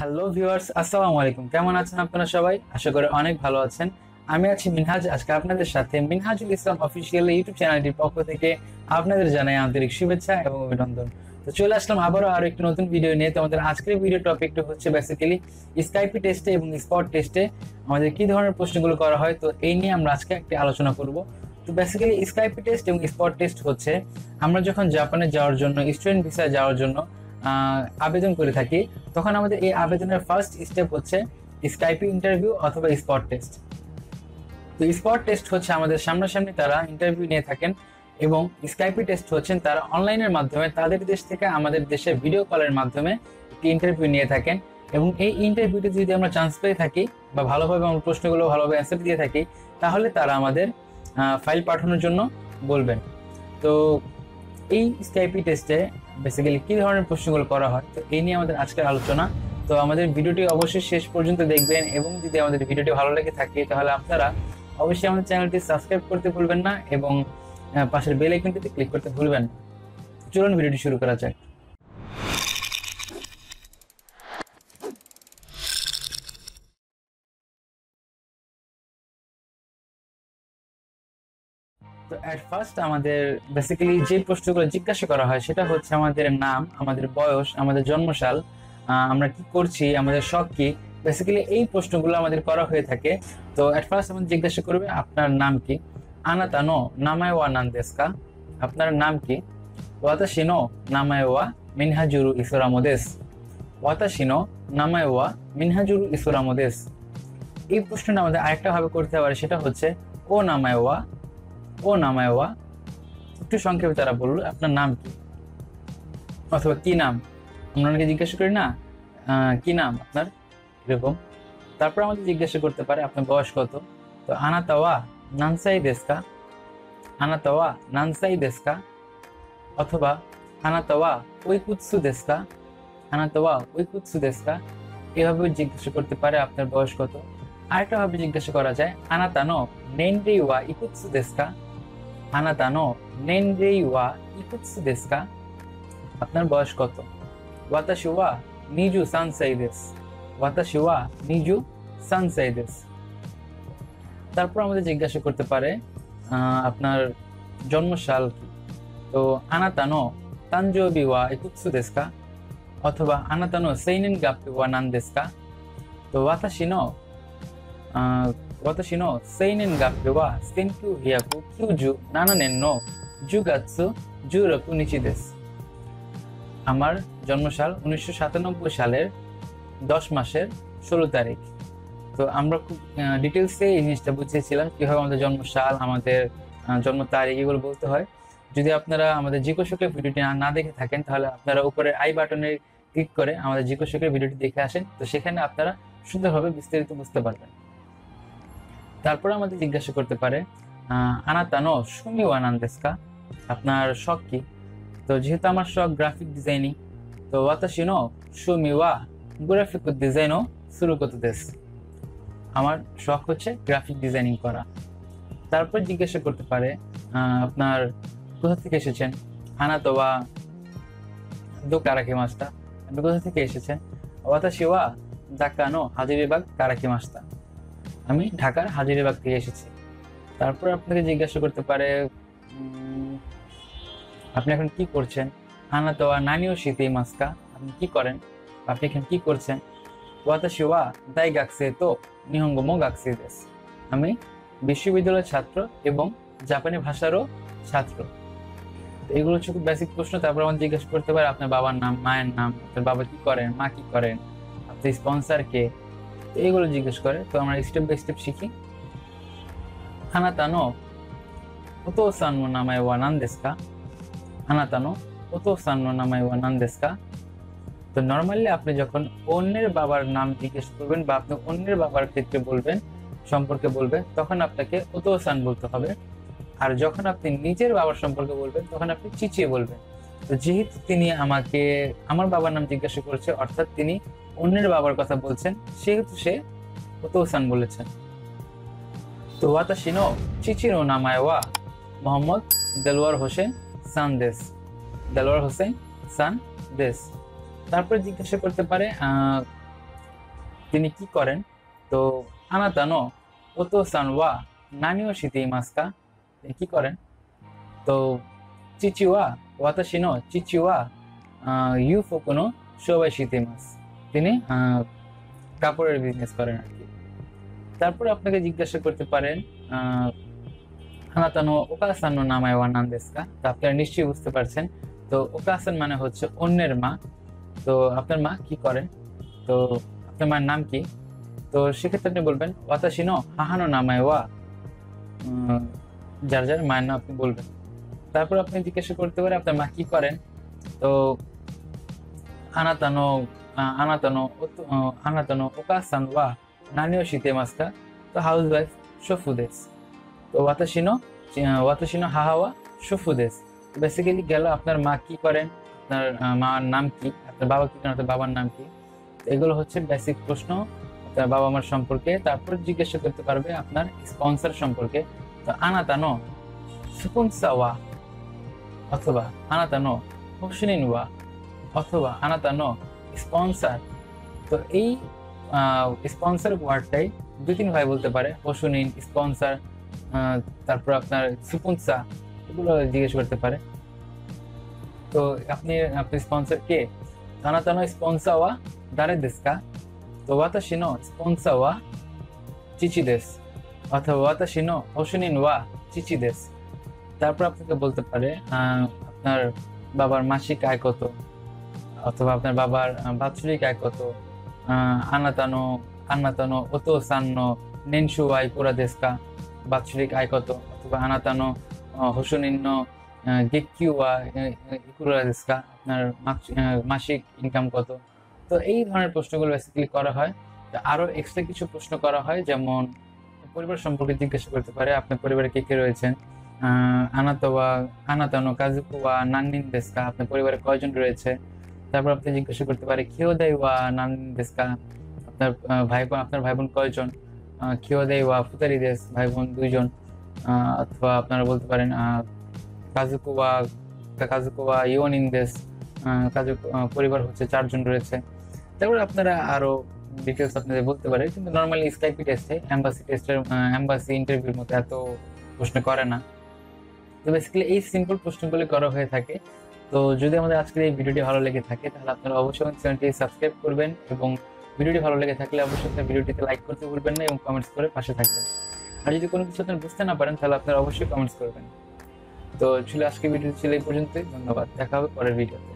Hello viewers আসসালামু আলাইকুম। কেমন আছেন আপনারা সবাই? আশা করি অনেক ভালো আছেন। আমি আছি মিনহাজ, আজকে আপনাদের সাথে মিনহাজুল ইসলাম অফিসিয়াল ইউটিউব চ্যানেলটির পক্ষ থেকে আপনাদের জানাই আন্তরিক শুভেচ্ছা এবং অভিনন্দন। তো চলে আসলাম আবারও আরও একটি নতুন ভিডিও নিয়ে। তো আমাদের আজকের ভিডিও টপিকটা হচ্ছে বেসিক্যালি স্কাইপি টেস্টে এবং স্পট টেস্টে আমাদের কি ধরনের প্রশ্নগুলো করা হয়। তো এই নিয়ে আমরা আজকে একটি আলোচনা করব। তো বেসিক্যালি স্কাইপি টেস্ট এবং স্পট টেস্ট হচ্ছে, আমরা যখন জাপানে যাওয়ার জন্য স্টুডেন্ট ভিসায় যাওয়ার জন্য আবেদন করে থাকি। তখন আমাদের এই আবেদনের ফার্স্ট স্টেপ হচ্ছে স্কাইপি ইন্টারভিউ অথবা স্পট টেস্ট তো স্পট টেস্ট হচ্ছে আমাদের সামনাসামনি তারা ইন্টারভিউ নিয়ে থাকেন এবং স্কাইপি টেস্ট হচ্ছেন তারা অনলাইনের মাধ্যমে তাদের দেশ থেকে আমাদের দেশে ভিডিও কলের মাধ্যমে একটি ইন্টারভিউ নিয়ে থাকেন এবং এই ইন্টারভিউতে যদি আমরা চান্স পেয়ে থাকি বা ভালোভাবে আমরা প্রশ্নগুলো ভালোভাবে অ্যান্সার দিয়ে থাকি, তাহলে তারা আমাদের ফাইল পাঠানোর জন্য বলবেন। তো এই স্কাইপি টেস্টে বেসিক্যালি কি ধরনের প্রশ্নগুলো করা হয়, তো এই নিয়ে আমাদের আজকের আলোচনা। তো আমাদের ভিডিওটি অবশ্যই শেষ পর্যন্ত দেখবেন এবং যদি আমাদের ভিডিওটি ভালো লেগে থাকে, তাহলে আপনারা অবশ্যই আমাদের চ্যানেলটি সাবস্ক্রাইব করতে ভুলবেন না এবং পাশের বেল আইকনটিতে ক্লিক করতে ভুলবেন চলুন ভিডিওটি শুরু করা যাক। তো অ্যাট ফার্স্ট আমাদের বেসিক্যালি যে প্রশ্নগুলো জিজ্ঞাসা করা হয়, সেটা হচ্ছে আমাদের নাম, আমাদের বয়স, আমাদের জন্মসাল আমরা কি করছি, আমাদের শখ কি? বেসিক্যালি এই প্রশ্নগুলো আমাদের করা হয়ে থাকে। তো অ্যাট ফার্স্ট আমাদের জিজ্ঞাসা করবে, আপনার নাম কি? আনাতানো নামায় ওয়া নান দেশকা আপনার নাম কি? ওয়াতাশি নো নামায় ওয়া মিনহাজুরু ইসোরামো দেশ ওয়াতাশি নো নামায় ওয়া মিনহাজুরু ইসোরামো দেশ এই প্রশ্নটা আমাদের আরেকটা ভাবে করতে পারে সেটা হচ্ছে, ও নামায় ওয়া ও নামায় ওয়া। একটু সংক্ষেপে তারা বলল, আপনার নাম কি? অথবা, কি নাম? আমরা অনেকে জিজ্ঞাসা করি, না কি নাম আপনার? এরকম। তারপর আমাদের জিজ্ঞাসা করতে পারে, আপনার বয়স কত? তো, আনাতাওয়া নানসাই দেশকা। আনাতাওয়া নানসাই দেশকা। অথবা, আনাতাওয়া ওই কুৎসু দেশকা। আনাতাওয়া ওই কুৎসু দেশকা। এভাবে জিজ্ঞাসা করতে পারে, আপনার বয়স কত? আরেকটা ভাবে জিজ্ঞাসা করা যায়, আনাতানো নেনরেই ওয়া ইকুৎসু দেশকা? আনাতানো নেনরেই ওয়া ইকুৎসু দেশকা আপনার বয়স কত ওয়াতাশি ওয়া নিজু সানসাই দেশ ওয়াতাশি ওয়া নিজু সানসাই দেশ তারপর আমাদের জিজ্ঞাসা করতে পারে আপনার জন্মসাল কি তো আনাতানো তানজোবি ওয়া ইকুৎসু দেশকা অথবা আনাতানো সেইনেন গাপ্পি ওয়া নান দেশকা তো ওয়াতাশি নো 私の生年月日は1997年の10月16日です。আমার জন্মসাল উনিশশো সাতানব্বই সালের দশ মাসের ষোলো তারিখ তো আমরা খুব ডিটেলসে এই জিনিসটা বুঝিয়েছিলাম কিভাবে আমাদের জন্মসাল আমাদের আহ, জন্ম তারিখ এগুলো বলতে হয় যদি আপনারা আমাদের জিকোশকের ভিডিওটি না- না দেখে থাকেন তাহলে আপনারা উপরে আই বাটনে ক্লিক করে আমাদের জিকোশকের ভিডিওটি দেখে আসেন তো সেখানে আপনারা সুন্দরভাবে বিস্তারিত বুঝতে পারবেন তারপরে আমাদের জিজ্ঞাসা করতে পারে আনাতানো সুমি ওয়ানান্দেস্কা আপনার শখ কি? তো যেহেতু আমার শখ গ্রাফিক ডিজাইনিং তো ওয়াতাশি নো সুমি ওয়া গ্রাফিক ডিজাইনও শুরু করতে দেশ আমার শখ হচ্ছে গ্রাফিক ডিজাইনিং করা। তারপর জিজ্ঞাসা করতে পারে আপনার কোথা থেকে এসেছেন? আনাতো ওয়া দো কারাকি মাস্তা আপনি কোথা থেকে এসেছেন? ওয়াতাশি ওয়া দাকানো হাজিবিবাগ কারাকি মাস্তা আমি ঢাকার হাজিরাবাগ থেকে এসেছি। তারপর আপনাকে জিজ্ঞাসা করতে পারে আপনি এখন কি করছেন? আনা তো নানিও শীতেই মাস্কা, আপনি কি করেন? আপনি এখন কি করছেন? ওয়াতাশি ওয়া দাই গাকসে তো, নিহঙ্গ মো গাকসে দেশ। আমি বিশ্ববিদ্যালয়ের ছাত্র এবং জাপানি ভাষারও ছাত্র। এগুলো হচ্ছে খুব বেসিক প্রশ্ন, তারপর আমার জিজ্ঞাসা করতে পারে, আপনার বাবার নাম, মায়ের নাম, আপনার বাবা কি করেন, মা কি করেন, আপনার স্পন্সার কে এইগুলো জিজ্ঞেস করে। তো আমরা স্টেপ বাই স্টেপ শিখি। হানাতানো ওতো সান্ন নামায় ওয়া নান দেশকা হানাতানো ওতো সান্ন নামায় ওয়া নান দেশকা তো নর্মালি আপনি যখন অন্যের বাবার নাম জিজ্ঞেস করবেন বা আপনি অন্যের বাবার ক্ষেত্রে বলবেন, সম্পর্কে বলবেন, তখন আপনাকে ওতো সান বলতে হবে। আর যখন আপনি নিজের বাবার সম্পর্কে বলবেন, তখন আপনি চিচিয়ে বলবেন। তো যেহেতু তিনি আমাকে, আমার বাবার নাম জিজ্ঞাসা করেছে, অর্থাৎ তিনি অন্যের বাবার কথা বলছেন, সেহেতু সে ওতোসান বলেছেন। তো ওয়াতাশি নো চিচিরো নামায় ওয়া, মোহাম্মদ দেলোয়ার হোসেন সান দেশ। দেলোয়ার হোসেন সান দেশ। তারপরে জিজ্ঞাসা করতে পারে তিনি কি করেন? তো আনাতানো ওতো সান ওয়া নানিও শীতে মাস্কা, তিনি কি করেন? তো চিচিওয়া ওয়াতাশিনো চিচিওয়া ইউফো কোনো সবাই শীতে মাস। তিনি কাপড়ের বিজনেস করেন আর কি। তারপর আপনাকে জিজ্ঞাসা করতে পারেন হানাতানো ওকাসানো নামায় ওয়া তো আপনারা নিশ্চয়ই বুঝতে পারছেন। তো ওকাসান মানে হচ্ছে অন্যের মা। তো আপনার মা কি করেন? তো আপনার মায়ের নাম কি? তো সেক্ষেত্রে আপনি বলবেন, ওয়াতাশিনো হাহানো নামায় ওয়া। যার যার মায়ের নাম আপনি বলবেন। তারপর আপনি জিজ্ঞাসা করতে পারেন, আপনার মা কি করেন? তো আনাতানো আহ, আনাতানো ওতো- আহ, আনাতানো ওকাসান ওয়া নানিও শীতে মাস্কা তো হাউস ওয়াইফ শফুদেস তো ওয়াতাশিনো আহ, ওয়াতাশিনো হাহাওয়া শফুদেস বেসিক্যালি গেল আপনার মা কি করেন? আপনার মার নাম কি? আপনার বাবা কি করেন? আপনার বাবার নাম কি? এগুলো হচ্ছে বেসিক প্রশ্ন। আপনার বাবা মার সম্পর্কে তারপর জিজ্ঞাসা করতে পারবে আপনার স্পন্সর সম্পর্কে। তো আনাতানো সুপুনসাওয়া অথবা আনাতানো হোসিনিন অথবা আনাতানো স্পন্সর। তো এই স্পন্সর ওয়ার্ডটাই দুই তিন ভাই বলতে পারে। হোসুনিন স্পন্সর তারপর আপনার সুপুনসা, এগুলো জিজ্ঞেস করতে পারে। তো আপনি আপনি স্পন্সর কে? আনাতানো স্পন্সা ওয়া দারে দেস্কা তো ওয়াতাশি নো স্পন্সা ওয়া চিচি দেশ। অথবা ওয়াতাশি নো হোসুনিন ওয়া চিচি দেশ। তারপর আপনাকে বলতে পারে আপনার বাবার মাসিক আয় কত? অথবা আপনার বাবার বাৎসরিক আয় কত? আনাতানো আনাতানো ওতো সান্ন নেনসু আয় পুরা দেশকা, বাৎসরিক আয় কত? অথবা আনাতানো হোসুনিন্ন গেকিউ ইকুরা দেশকা, আপনার মাস- মাসিক ইনকাম কত? তো এই ধরনের প্রশ্নগুলো বেসিক্যালি করা হয়। তো আরও এক্সট্রা কিছু প্রশ্ন করা হয়, যেমন পরিবার সম্পর্কে জিজ্ঞাসা করতে পারে, আপনার পরিবারে কে কে রয়েছেন? আনাতোয়া, আনাতানো, কাজুকুয়া, নান্নিন দেশকা, আপনার পরিবারে কয়জন রয়েছে? তারপর আপনি জিজ্ঞাসা করতে পারে কিও দেওয়া নান্নিন দেশকা? আপনার ভাই বোন আপনার ভাই বোন কয়জন কিও দেওয়া ফুতারি দেশ? ভাই বোন দুইজন অথবা আপনারা বলতে পারেন আহ, কাজুকুয়া কাজুকুয়া ইওনিন দেশ। আহ, কাজু পরিবার হচ্ছে চারজন রয়েছে। তারপর আপনারা আরও ডিটেলস আপনাদের বলতে পারে কিন্তু নর্মালি স্কাইপি টেস্টে এম্বাসি টেস্টের এম্বাসি ইন্টারভিউর মতো এত প্রশ্ন করে না। তো বেসিক্যালি এই সিম্পল প্রশ্নগুলি করা হয়ে থাকে। তো যদি আমাদের আজকের এই ভিডিওটি ভালো লেগে থাকে, তাহলে আপনারা অবশ্যই চ্যানেলটি সাবস্ক্রাইব করবেন এবং ভিডিওটি ভালো লেগে থাকলে অবশ্যই আপনার ভিডিওটিতে লাইক করতে ভুলবেন না এবং কমেন্টস করে পাশে থাকবেন। আর যদি কোনো কিছু আপনার বুঝতে না পারেন, তাহলে আপনারা অবশ্যই কমেন্টস করবেন। তো ছিল আজকে ভিডিও ছিল এই পর্যন্তই। ধন্যবাদ। দেখা হবে পরের ভিডিওতে।